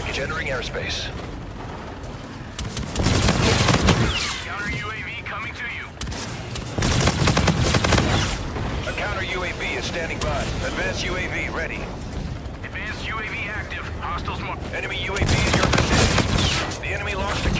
package entering airspace. Counter UAV coming to you. A counter UAV is standing by. Advanced UAV ready. Advanced UAV active. Hostiles marked. Enemy UAV is your position. The enemy launched a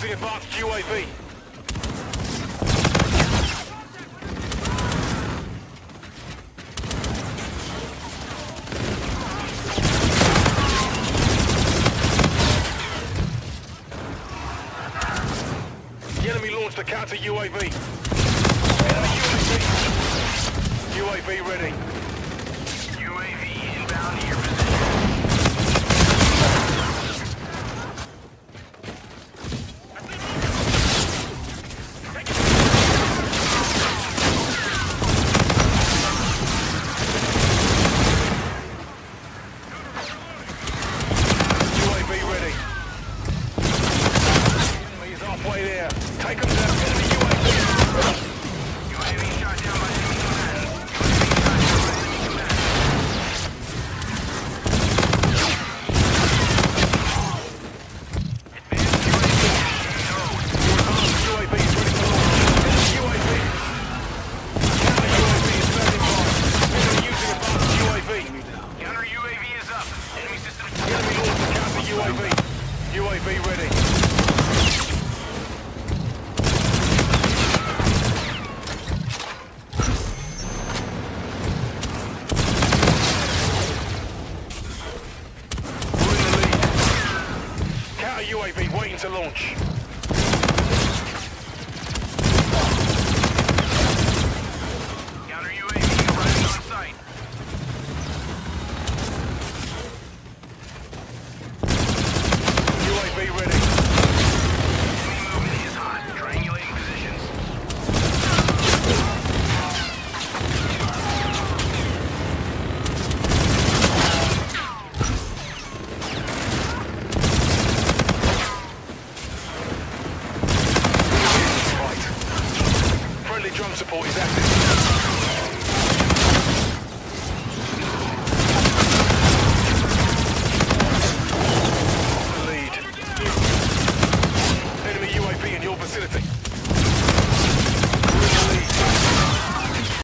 Using advanced UAV. The enemy launched a counter UAV. Ready. Waiting to launch.